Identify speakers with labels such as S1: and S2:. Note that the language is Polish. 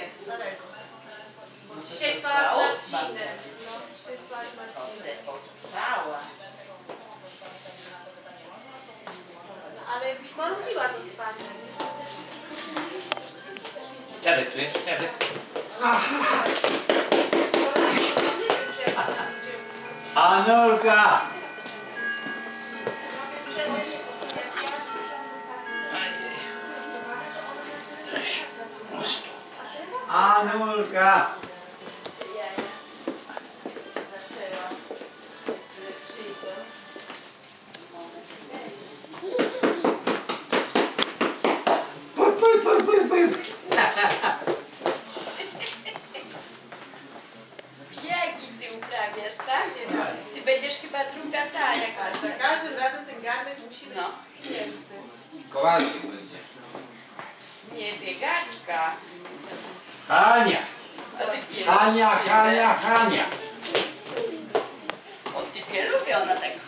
S1: Nie, starego.
S2: Dzisiaj spała z. Marcinem. No, dzisiaj spała z Marcinem.
S3: ospała.
S2: No, ale już marudziła do spania.
S4: Dziadek tu jest? Dziadek?
S5: Anulka! Anulka! Puj, puj, puj, puj, puj.
S3: Biegi ty uprawiasz, tak? Ty będziesz chyba druga ta, jak
S2: Ale za każdym razem ten garnek musi być
S3: No.
S4: Kowalczyk będzie.
S3: nie biegaczka.
S5: Hania! Hania? Hania, Hania!
S3: O, ty lubię, ona tak